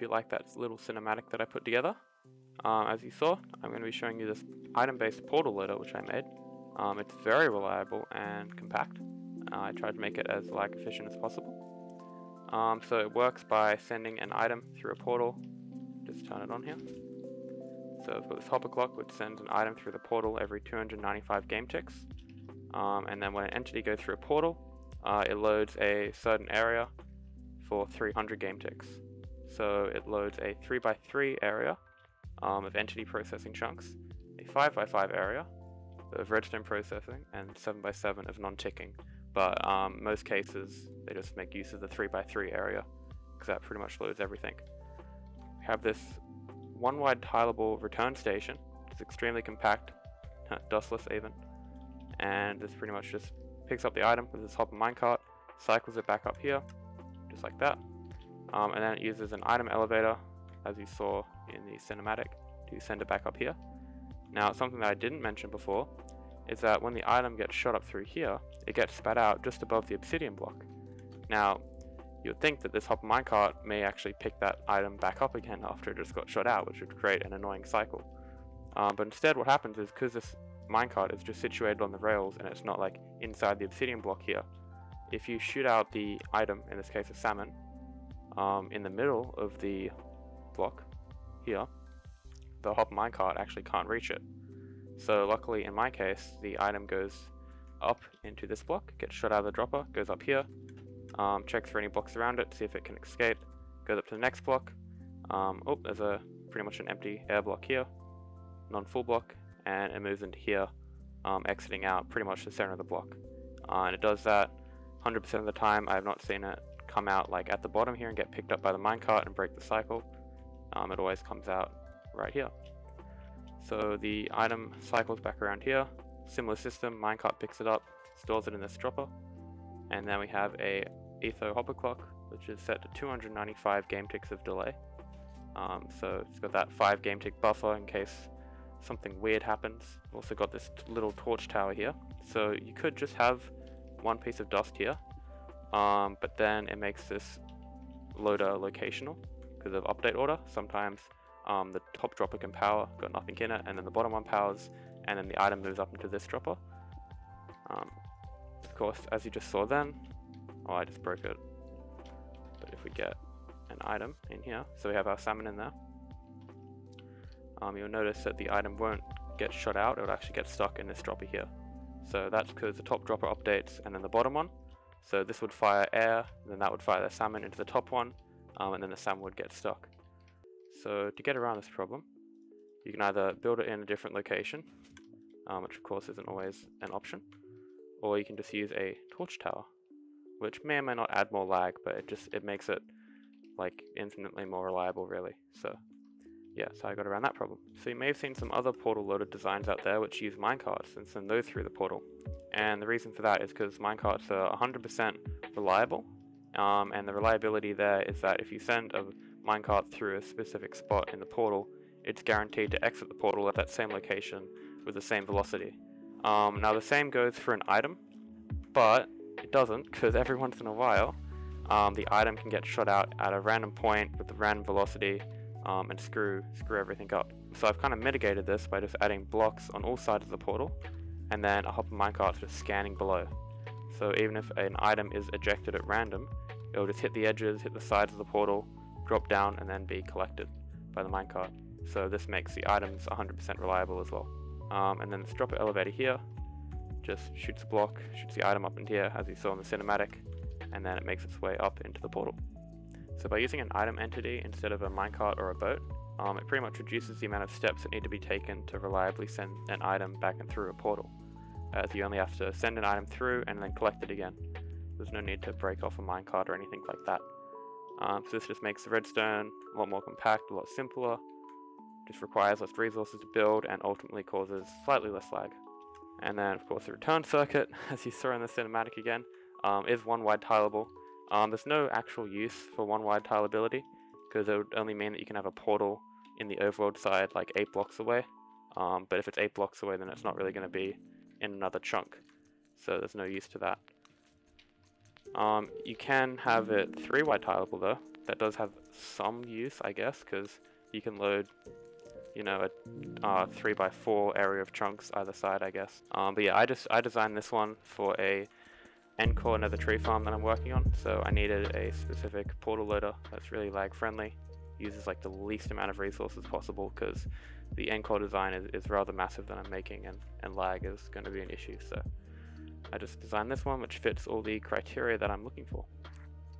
you like that little cinematic that I put together. Um, as you saw, I'm going to be showing you this item-based portal loader which I made. Um, it's very reliable and compact. Uh, I tried to make it as lag efficient as possible. Um, so it works by sending an item through a portal. Just turn it on here. So I've got this hopper clock which sends an item through the portal every 295 game ticks. Um, and then when an entity goes through a portal, uh, it loads a certain area for 300 game ticks. So it loads a 3x3 area um, of entity processing chunks, a 5x5 area of redstone processing, and 7x7 of non-ticking. But um, most cases, they just make use of the 3x3 area, because that pretty much loads everything. We have this one wide tileable return station. It's extremely compact, dustless even, and this pretty much just picks up the item with this hopper minecart, cycles it back up here, just like that, um, and then it uses an item elevator, as you saw in the cinematic, to send it back up here. Now, something that I didn't mention before is that when the item gets shot up through here, it gets spat out just above the obsidian block. Now, you'd think that this hopper minecart may actually pick that item back up again after it just got shot out, which would create an annoying cycle. Um, but instead what happens is because this minecart is just situated on the rails and it's not like inside the obsidian block here, if you shoot out the item, in this case a salmon, um, in the middle of the block here, the hopper minecart actually can't reach it. So luckily in my case, the item goes up into this block, gets shot out of the dropper, goes up here, um, checks for any blocks around it, to see if it can escape, goes up to the next block. Um, oh, there's a pretty much an empty air block here, non-full block, and it moves into here, um, exiting out pretty much the center of the block. Uh, and it does that 100% of the time. I have not seen it come out like at the bottom here and get picked up by the minecart and break the cycle. Um, it always comes out right here. So the item cycles back around here, similar system, minecart picks it up, stores it in this dropper, and then we have a Etho hopper clock, which is set to 295 game ticks of delay. Um, so it's got that 5 game tick buffer in case something weird happens. Also got this little torch tower here. So you could just have one piece of dust here, um, but then it makes this loader locational because of update order. Sometimes um, the top dropper can power, got nothing in it, and then the bottom one powers, and then the item moves up into this dropper. Um, of course, as you just saw then, oh, I just broke it. But if we get an item in here, so we have our salmon in there, um, you'll notice that the item won't get shot out, it will actually get stuck in this dropper here. So that's because the top dropper updates and then the bottom one. So this would fire air, then that would fire the salmon into the top one, um, and then the salmon would get stuck. So to get around this problem, you can either build it in a different location, um, which of course isn't always an option, or you can just use a torch tower, which may or may not add more lag, but it just it makes it like infinitely more reliable really. So yeah, so I got around that problem. So you may have seen some other portal loaded designs out there which use minecarts and send those through the portal. And the reason for that is because minecarts are 100% reliable, um, and the reliability there is that if you send a minecart through a specific spot in the portal, it's guaranteed to exit the portal at that same location with the same velocity. Um, now the same goes for an item, but it doesn't because every once in a while um, the item can get shot out at a random point with a random velocity um, and screw screw everything up. So I've kind of mitigated this by just adding blocks on all sides of the portal and then a hopper minecart just scanning below. So even if an item is ejected at random, it'll just hit the edges, hit the sides of the portal, drop down and then be collected by the minecart. So this makes the items 100% reliable as well. Um, and then this dropper elevator here just shoots a block, shoots the item up into here as you saw in the cinematic, and then it makes its way up into the portal. So by using an item entity instead of a minecart or a boat, um, it pretty much reduces the amount of steps that need to be taken to reliably send an item back and through a portal, as you only have to send an item through and then collect it again. There's no need to break off a minecart or anything like that. Um, so this just makes the redstone a lot more compact, a lot simpler, just requires less resources to build, and ultimately causes slightly less lag. And then, of course, the return circuit, as you saw in the cinematic again, um, is one wide tileable. Um, there's no actual use for one wide tileability, because it would only mean that you can have a portal in the overworld side like 8 blocks away. Um, but if it's 8 blocks away, then it's not really going to be in another chunk. So there's no use to that. Um, you can have it 3 wide tileable though, that does have some use, I guess, because you can load, you know, a uh, 3x4 area of chunks either side, I guess. Um, but yeah, I just I designed this one for a ncore nether tree farm that I'm working on, so I needed a specific portal loader that's really lag friendly, uses like the least amount of resources possible, because the ncore design is, is rather massive that I'm making, and, and lag is going to be an issue, so I just designed this one, which fits all the criteria that I'm looking for,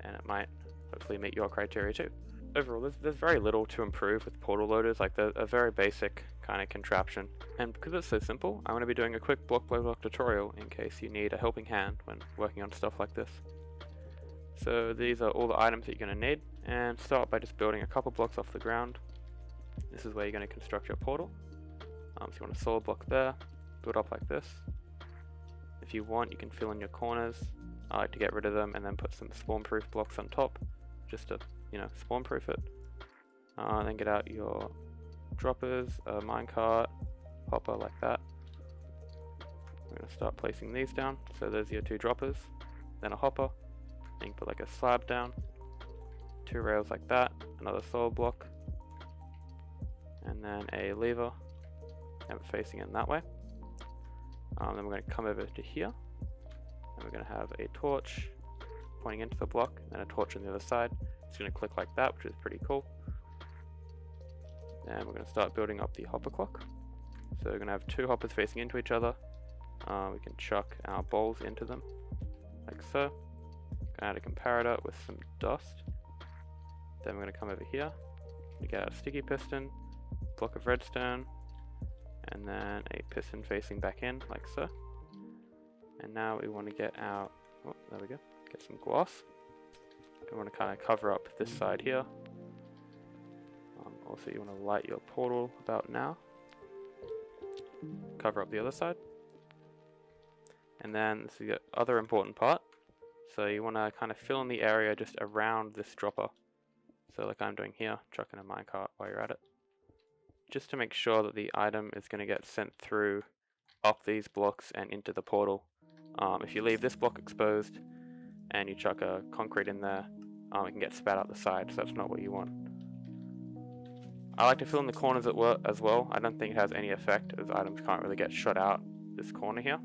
and it might hopefully meet your criteria too. Overall, there's, there's very little to improve with portal loaders, like they're a very basic kind of contraption. And because it's so simple, I'm going to be doing a quick block by block tutorial in case you need a helping hand when working on stuff like this. So these are all the items that you're going to need, and start by just building a couple blocks off the ground. This is where you're going to construct your portal. Um, so you want a solid block there, build up like this. If you want, you can fill in your corners. I like to get rid of them and then put some spawn-proof blocks on top, just to, you know, spawn-proof it. Uh, then get out your droppers, a minecart, hopper like that. We're going to start placing these down. So there's your two droppers, then a hopper. Then you put like a slab down, two rails like that, another solid block, and then a lever, and facing in that way. Um, then we're going to come over to here, and we're going to have a torch pointing into the block, and a torch on the other side. It's going to click like that, which is pretty cool. And we're going to start building up the hopper clock. So we're going to have two hoppers facing into each other. Uh, we can chuck our bowls into them, like so. Going to add a comparator with some dust. Then we're going to come over here. We get our sticky piston, block of redstone, and then a piston facing back in, like so. And now we want to get our, oh, there we go, get some We want to kind of cover up this side here. Um, also, you want to light your portal about now. Cover up the other side. And then this is the other important part. So you want to kind of fill in the area just around this dropper. So like I'm doing here, chucking a minecart while you're at it just to make sure that the item is going to get sent through up these blocks and into the portal. Um, if you leave this block exposed and you chuck a concrete in there, um, it can get spat out the side, so that's not what you want. I like to fill in the corners as well. I don't think it has any effect as items can't really get shot out this corner here.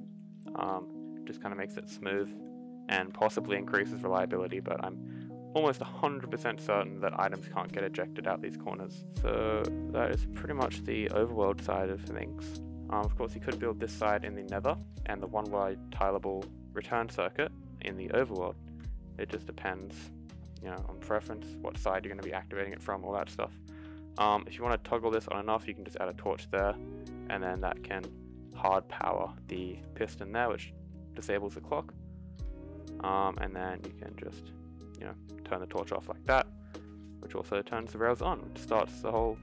Um, just kind of makes it smooth and possibly increases reliability, but I'm almost 100% certain that items can't get ejected out these corners. So that is pretty much the overworld side of things. Um, of course, you could build this side in the nether and the one-way tileable return circuit in the overworld. It just depends, you know, on preference, what side you're going to be activating it from, all that stuff. Um, if you want to toggle this on and off, you can just add a torch there, and then that can hard power the piston there, which disables the clock. Um, and then you can just you know, turn the torch off like that, which also turns the rails on, which starts the whole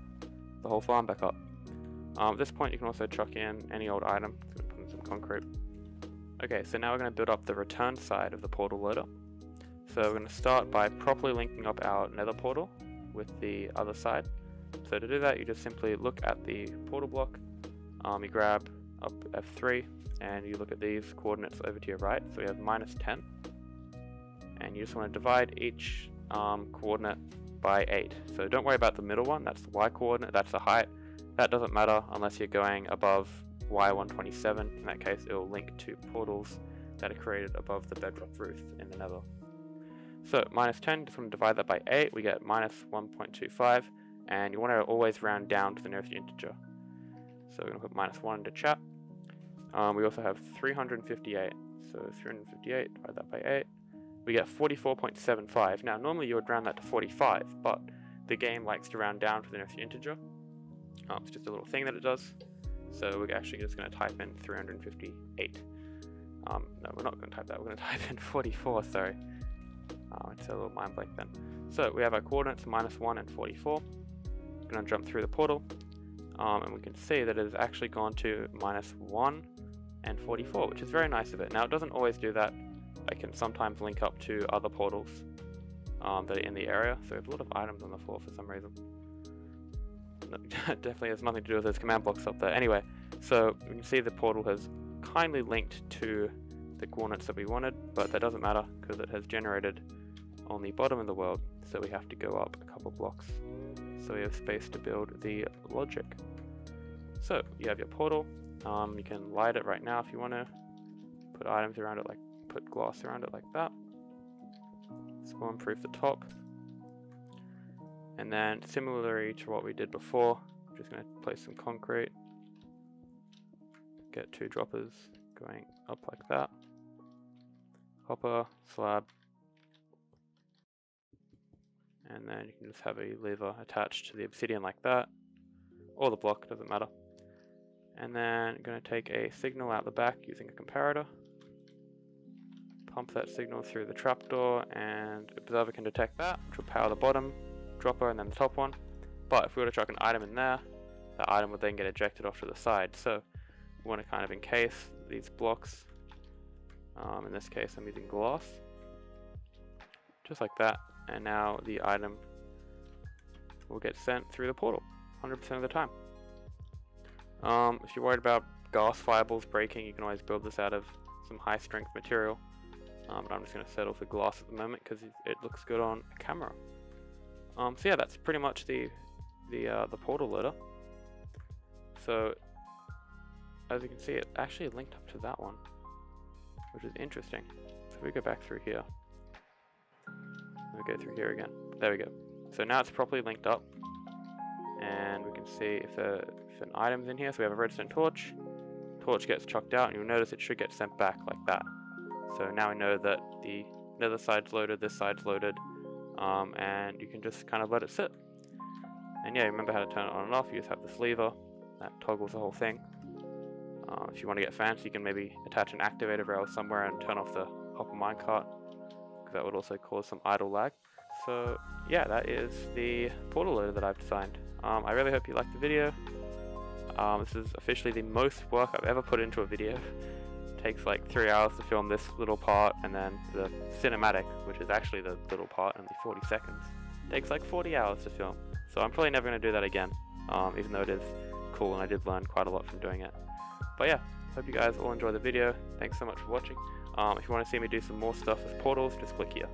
the whole farm back up. Um, at this point, you can also chuck in any old item. put in some concrete. Okay, so now we're going to build up the return side of the portal loader. So we're going to start by properly linking up our nether portal with the other side. So to do that, you just simply look at the portal block, um, you grab up F3, and you look at these coordinates over to your right. So we have minus 10, and you just want to divide each um, coordinate by 8. So don't worry about the middle one, that's the y coordinate, that's the height. That doesn't matter unless you're going above y127. In that case, it will link to portals that are created above the bedrock roof in the nether. So minus 10, just want to divide that by 8, we get minus 1.25, and you want to always round down to the nearest integer. So we're going to put minus 1 into chat. Um, we also have 358, so 358, divide that by 8, we get 44.75. Now, normally you would round that to 45, but the game likes to round down to the nearest integer. Um, it's just a little thing that it does. So we're actually just going to type in 358. Um, no, we're not going to type that. We're going to type in 44, sorry. Oh, it's a little mind blank then. So we have our coordinates minus 1 and 44. We're going to jump through the portal. Um, and we can see that it has actually gone to minus 1 and 44, which is very nice of it. Now, it doesn't always do that. I can sometimes link up to other portals um, that are in the area. So we have a lot of items on the floor for some reason. definitely has nothing to do with those command blocks up there. Anyway, so you can see the portal has kindly linked to the coordinates that we wanted, but that doesn't matter because it has generated on the bottom of the world, so we have to go up a couple blocks. So we have space to build the logic. So you have your portal. Um, you can light it right now if you want to. Put items around it, like put glass around it like that. Spawn proof the top. And then similarly to what we did before, I'm just going to place some concrete. Get two droppers going up like that. Hopper, slab. And then you can just have a lever attached to the obsidian like that. Or the block, doesn't matter. And then I'm going to take a signal out the back using a comparator. Pump that signal through the trapdoor and observer can detect that, which will power the bottom dropper and then the top one. But if we were to chuck an item in there, that item would then get ejected off to the side. So we want to kind of encase these blocks. Um, in this case, I'm using glass. Just like that. And now the item will get sent through the portal 100% of the time. Um, if you're worried about ghast fireballs breaking, you can always build this out of some high strength material. Um, but I'm just going to settle for glass at the moment because it looks good on camera. Um, so yeah, that's pretty much the the uh, the portal loader. So as you can see, it actually linked up to that one, which is interesting. So we go back through here. We go through here again. There we go. So now it's properly linked up, and we can see if, a, if an item's in here. So we have a redstone torch. Torch gets chucked out, and you'll notice it should get sent back like that. So now we know that the nether side's loaded, this side's loaded, um, and you can just kind of let it sit. And yeah, remember how to turn it on and off. You just have this lever that toggles the whole thing. Uh, if you want to get fancy, you can maybe attach an activator rail somewhere and turn off the hopper minecart, because that would also cause some idle lag. So yeah, that is the portal loader that I've designed. Um, I really hope you liked the video. Um, this is officially the most work I've ever put into a video. It takes like three hours to film this little part, and then the cinematic, which is actually the little part, only 40 seconds, It takes like 40 hours to film. So I'm probably never going to do that again, um, even though it is cool and I did learn quite a lot from doing it. But yeah, hope you guys all enjoy the video. Thanks so much for watching. Um, if you want to see me do some more stuff with portals, just click here.